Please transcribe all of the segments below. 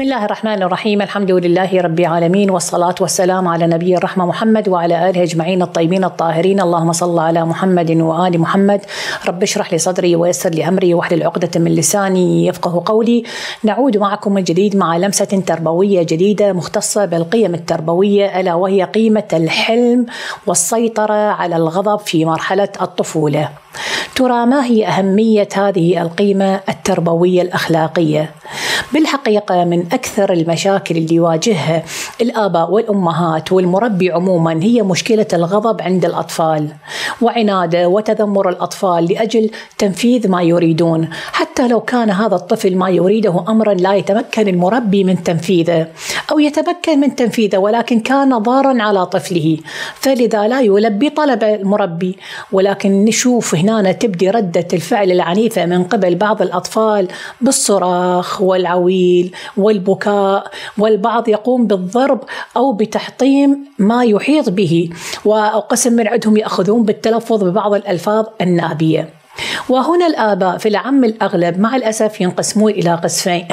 الله الرحمن الرحيم الحمد لله رب العالمين والصلاة والسلام على نبي الرحمة محمد وعلى آله أجمعين الطيبين الطاهرين اللهم صل على محمد وآل محمد رب اشرح لي صدري ويسر لي أمري واحلل عقدة من لساني يفقه قولي نعود معكم من جديد مع لمسة تربوية جديدة مختصة بالقيم التربوية ألا وهي قيمة الحلم والسيطرة على الغضب في مرحلة الطفولة ترى ما هي أهمية هذه القيمة التربوية الأخلاقية؟ بالحقيقة من أكثر المشاكل اللي يواجهها الآباء والأمهات والمربي عموما هي مشكلة الغضب عند الأطفال وعناده وتذمر الأطفال لأجل تنفيذ ما يريدون حتى لو كان هذا الطفل ما يريده أمرا لا يتمكن المربي من تنفيذه أو يتمكن من تنفيذه ولكن كان ضارا على طفله فلذا لا يلبي طلب المربي ولكن نشوف هنا تبدي ردة الفعل العنيفة من قبل بعض الأطفال بالصراخ والعويل والبكاء والبعض يقوم بالضرب أو بتحطيم ما يحيط به. وقسم من عندهم يأخذون بالتلفظ ببعض الألفاظ النابية. وهنا الآباء في العام الأغلب مع الأسف ينقسمون إلى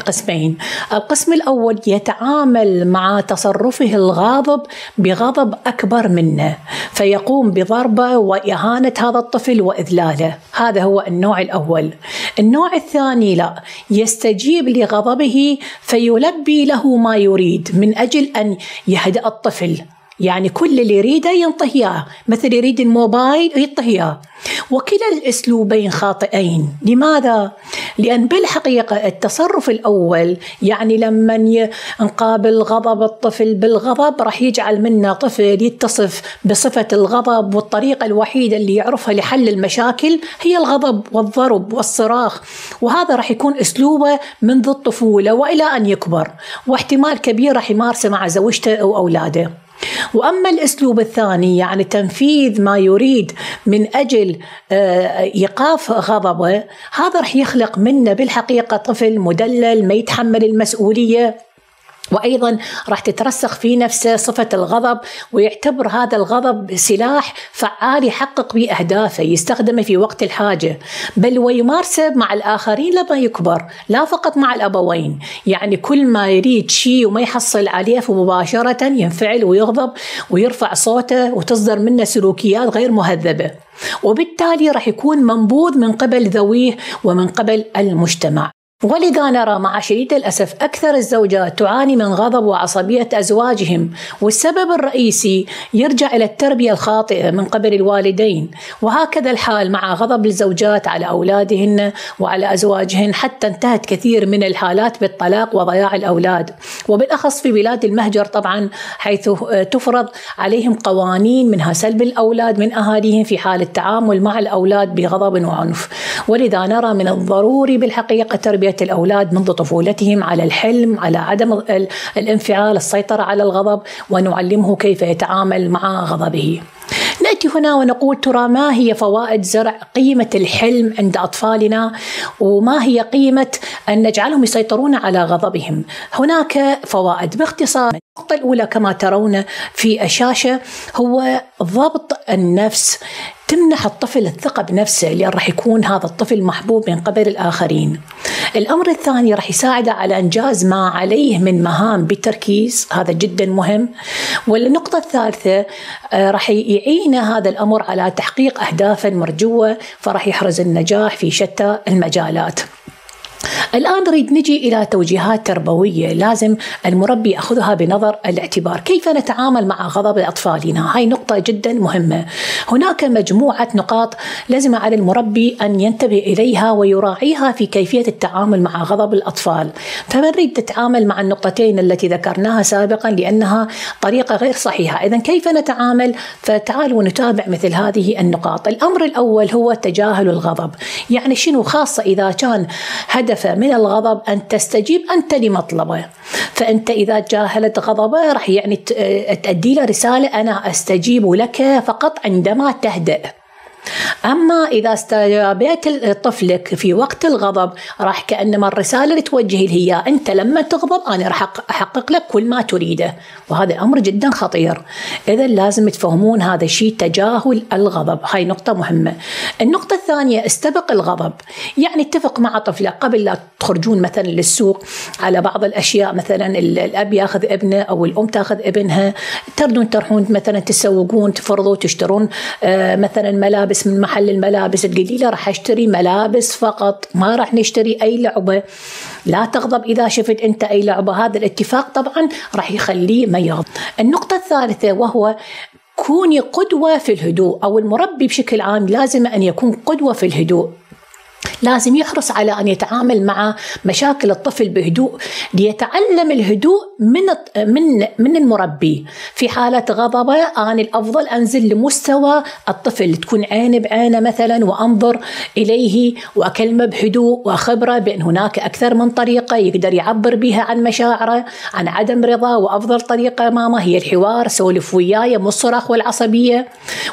قسمين. القسم الأول يتعامل مع تصرفه الغاضب بغضب أكبر منه فيقوم بضربه وإهانة هذا الطفل وإذلاله. هذا هو النوع الأول. النوع الثاني لا يستجيب لغضبه فيلبي له ما يريد من أجل أن يهدأ الطفل. يعني كل اللي يريده ينطيه إياه، مثل يريد الموبايل يعطيه إياه. وكلا الأسلوبين خاطئين، لماذا؟ لأن بالحقيقة التصرف الأول يعني لما نقابل غضب الطفل بالغضب راح يجعل منا طفل يتصف بصفة الغضب والطريقة الوحيدة اللي يعرفها لحل المشاكل هي الغضب والضرب والصراخ، وهذا راح يكون أسلوبه منذ الطفولة وإلى أن يكبر، واحتمال كبير راح يمارسه مع زوجته أو أولاده. وأما الأسلوب الثاني يعني تنفيذ ما يريد من أجل آه، إيقاف غضبه هذا رح يخلق منا بالحقيقة طفل مدلل ما يتحمل المسؤولية. وأيضا راح تترسخ في نفسه صفة الغضب ويعتبر هذا الغضب سلاح فعال يحقق به أهدافه يستخدمه في وقت الحاجة. بل ويمارسه مع الآخرين لما يكبر لا فقط مع الأبوين. يعني كل ما يريد شيء وما يحصل عليه فمباشرة ينفعل ويغضب ويرفع صوته وتصدر منه سلوكيات غير مهذبة. وبالتالي راح يكون منبوذ من قبل ذويه ومن قبل المجتمع. ولذا نرى مع شديد الأسف أكثر الزوجات تعاني من غضب وعصبية أزواجهم والسبب الرئيسي يرجع إلى التربية الخاطئة من قبل الوالدين وهكذا الحال مع غضب الزوجات على أولادهن وعلى أزواجهن حتى انتهت كثير من الحالات بالطلاق وضياع الأولاد. وبالأخص في بلاد المهجر طبعا حيث تفرض عليهم قوانين منها سلب الأولاد من أهاليهم في حال التعامل مع الأولاد بغضب وعنف. ولذا نرى من الضروري بالحقيقة تربية تربية الأولاد منذ طفولتهم على الحلم، على عدم الانفعال، السيطرة على الغضب، ونعلمه كيف يتعامل مع غضبه. نأتي هنا ونقول ترى ما هي فوائد زرع قيمة الحلم عند أطفالنا؟ وما هي قيمة أن نجعلهم يسيطرون على غضبهم؟ هناك فوائد. باختصار النقطة الأولى كما ترون في الشاشة هو ضبط النفس. تمنح الطفل الثقة بنفسه لأن راح يكون هذا الطفل محبوب من قبل الآخرين. الأمر الثاني راح يساعده على إنجاز ما عليه من مهام بتركيز هذا جدا مهم. والنقطة الثالثة آه، راح يعين هذا الأمر على تحقيق أهدافه المرجوة فراح يحرز النجاح في شتى المجالات. الآن نريد نجي إلى توجيهات تربوية لازم المربي يأخذها بنظر الاعتبار. كيف نتعامل مع غضب أطفالنا؟ هاي نقطة جدا مهمة. هناك مجموعة نقاط لازم على المربي أن ينتبه إليها ويراعيها في كيفية التعامل مع غضب الأطفال. فنريد نتعامل مع النقطتين التي ذكرناها سابقا لأنها طريقة غير صحيحة. إذا كيف نتعامل؟ فتعالوا نتابع مثل هذه النقاط. الأمر الأول هو تجاهل الغضب. يعني شنو؟ خاصة إذا كان هدفه من الغضب أن تستجيب أنت لمطلبه. فأنت إذا جاهلت غضبه راح يعني تأدي له رسالة أنا أستجيب لك فقط عندما تهدأ. أما إذا استجابيت طفلك في وقت الغضب راح كأنما الرسالة اللي توجه هي أنت لما تغضب أنا راح أحقق لك كل ما تريده وهذا أمر جدا خطير. إذا لازم تفهمون هذا الشيء تجاهل الغضب. هاي نقطة مهمة. النقطة الثانية استبق الغضب. يعني اتفق مع طفلك. قبل لا تخرجون مثلا للسوق على بعض الأشياء مثلا الأب ياخذ ابنه أو الأم تاخذ ابنها تردون تروحون مثلا تسوقون تفرضوا تشترون آه، مثلا ملابس من محل الملابس له راح أشتري ملابس فقط. ما راح نشتري أي لعبة. لا تغضب إذا شفت أنت أي لعبة. هذا الاتفاق طبعا راح يخليه ما يغضب. النقطة الثالثة وهو كوني قدوة في الهدوء أو المربي بشكل عام لازم أن يكون قدوة في الهدوء. لازم يحرص على أن يتعامل مع مشاكل الطفل بهدوء ليتعلم الهدوء من من من المربي. في حالة غضبة أنا الأفضل أنزل لمستوى الطفل تكون عين بعينه مثلا وأنظر إليه وأكلمه بهدوء وأخبره بأن هناك أكثر من طريقة يقدر يعبر بها عن مشاعره عن عدم رضا وأفضل طريقة ماما هي الحوار سولف وياي مو الصراخ والعصبية.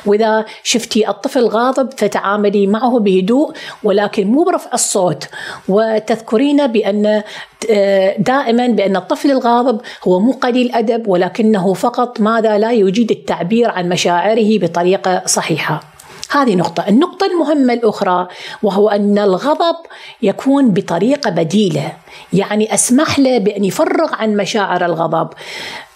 وإذا شفتي الطفل غاضب فتعاملي معه بهدوء ولكن مو برفع الصوت وتذكرين بأن آه، دائما بأن الطفل الغاضب هو مو قليل أدب ولكنه فقط ماذا لا يجيد التعبير عن مشاعره بطريقة صحيحة. هذه نقطة. النقطة المهمة الأخرى وهو أن الغضب يكون بطريقة بديلة. يعني أسمح له بأن يفرغ عن مشاعر الغضب.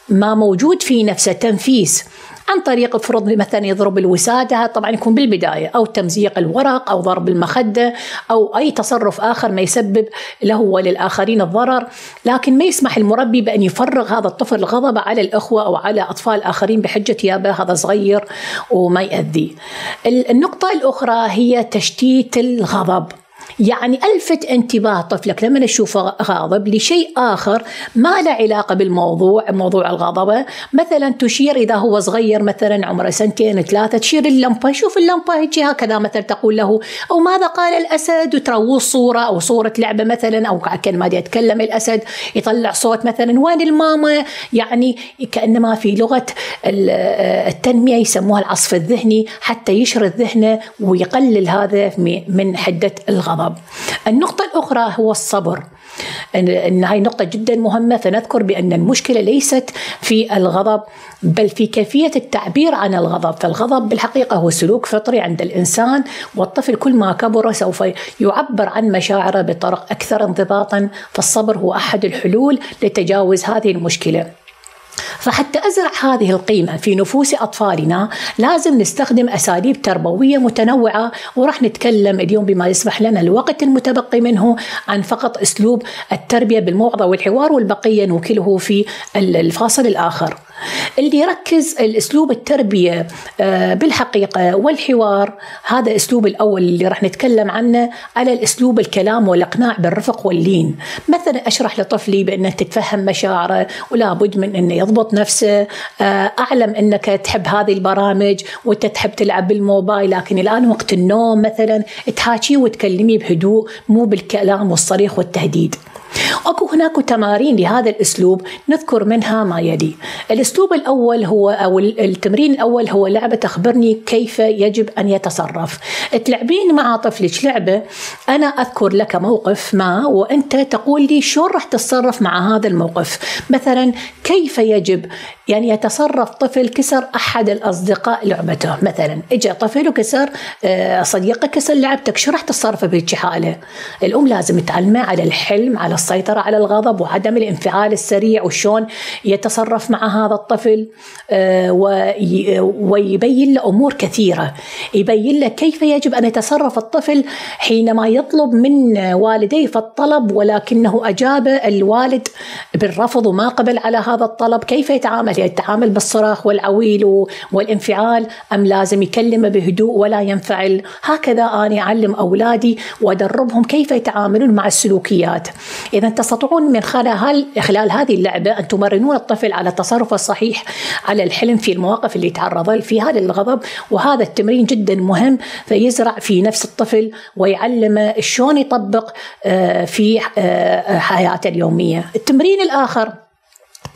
ما موجود في نفسه تنفيس عن طريق افرض مثلا يضرب الوسادة طبعا يكون بالبداية أو تمزيق الورق أو ضرب المخدة أو أي تصرف آخر ما يسبب له وللآخرين الضرر. لكن ما يسمح المربي بأن يفرغ هذا الطفل الغضب على الأخوة أو على أطفال آخرين بحجة يابا هذا صغير وما يأذي. النقطة الأخرى هي تشتيت الغضب. يعني ألفت انتباه طفلك لما يشوفه غاضب لشيء آخر ما له علاقة بالموضوع موضوع الغضبة مثلا تشير إذا هو صغير مثلا عمره سنتين ثلاثة تشير اللمبة. شوف اللمبة هيك هكذا مثلا تقول له أو ماذا قال الأسد؟ وتروه صورة أو صورة لعبة مثلا أو كلمة يتكلم الأسد يطلع صوت مثلا وين الماما؟ يعني كأنما في لغة التنمية يسموها العصف الذهني حتى يشرد ذهنه ويقلل هذا من حدة الغضب. الغضب. النقطة الأخرى هو الصبر. إن هاي نقطة جدا مهمة فنذكر بأن المشكلة ليست في الغضب بل في كيفية التعبير عن الغضب. فالغضب بالحقيقة هو سلوك فطري عند الإنسان والطفل كل ما كبر سوف يعبر عن مشاعره بطرق أكثر انضباطا. فالصبر هو أحد الحلول لتجاوز هذه المشكلة. فحتى أزرع هذه القيمة في نفوس أطفالنا لازم نستخدم أساليب تربوية متنوعة وراح نتكلم اليوم بما يسمح لنا الوقت المتبقي منه عن فقط أسلوب التربية بالموعظة والحوار والبقية نوكله في الفاصل الآخر. اللي يركز الأسلوب التربية آه، بالحقيقة والحوار هذا أسلوب الأول اللي راح نتكلم عنه على الأسلوب الكلام والإقناع بالرفق واللين. مثلا أشرح لطفلي بانك تتفهم مشاعره ولا بد من أنه يضبط نفسه. آه، أعلم أنك تحب هذه البرامج وأنت تحب تلعب بالموبايل لكن الآن وقت النوم مثلا تحاكيه وتكلميه بهدوء مو بالكلام والصريخ والتهديد. أكو هناك تمارين لهذا الأسلوب نذكر منها ما يلي. الأسلوب الأول هو أو التمرين الأول هو لعبة اخبرني كيف يجب أن يتصرف. تلعبين مع طفلك لعبة أنا أذكر لك موقف ما وأنت تقول لي شلون راح تتصرف مع هذا الموقف. مثلا كيف يجب يعني يتصرف طفل كسر أحد الأصدقاء لعبته مثلا اجى طفل وكسر آه، صديقك كسر لعبتك شو راح تتصرف بهيك حالة؟ الأم لازم تعلمه على الحلم على السيطرة على الغضب وعدم الانفعال السريع وشون يتصرف مع هذا الطفل آه، ويبين له أمور كثيرة. يبين له كيف يجب أن يتصرف الطفل حينما يطلب من والديه فالطلب ولكنه أجاب الوالد بالرفض وما قبل على هذا الطلب. كيف يتعامل؟ يتعامل بالصراخ والعويل والانفعال أم لازم يكلمه بهدوء ولا ينفعل؟ هكذا أنا أعلم أولادي وأدربهم كيف يتعاملون مع السلوكيات. إذا تستطيعون من خلال خلال هذه اللعبة أن تمرنون الطفل على التصرف الصحيح على الحلم في المواقف اللي تعرض فيها للغضب وهذا التمرين جدا مهم فيزرع في نفس الطفل ويعلمه شلون يطبق آه، في آه، حياته اليومية. التمرين الآخر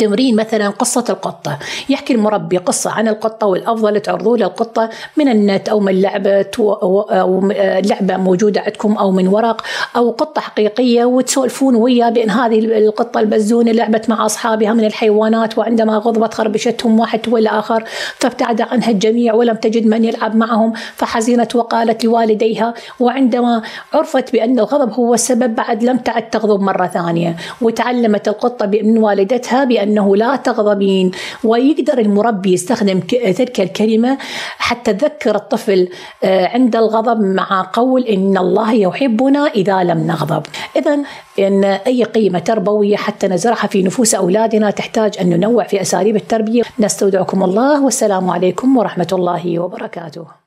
تمرين مثلا قصة القطة. يحكي المربي قصة عن القطة والأفضل تعرضوا له القطة من النت أو من لعبة أو لعبة موجودة عندكم أو من ورق أو قطة حقيقية وتسولفون وياه بأن هذه القطة البزونة لعبت مع أصحابها من الحيوانات وعندما غضبت خربشتهم واحد والآخر فابتعد عنها الجميع ولم تجد من يلعب معهم. فحزنت وقالت لوالديها وعندما عرفت بأن الغضب هو السبب بعد لم تعد تغضب مرة ثانية. وتعلمت القطة من والدتها بأنه لا تغضبين ويقدر المربي يستخدم تلك الكلمة حتى تذكر الطفل آه، عند الغضب مع قول إن الله يحبنا إذا لم نغضب. إذا إن أي قيمة تربوية حتى نزرعها في نفوس أولادنا تحتاج أن ننوع في أساليب التربية. نستودعكم الله والسلام عليكم ورحمة الله وبركاته.